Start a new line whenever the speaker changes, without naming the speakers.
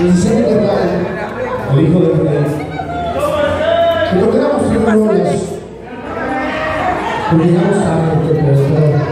Vicente Raya, el hijo de Rey, que no queramos ser nobles, porque llegamos tarde, porque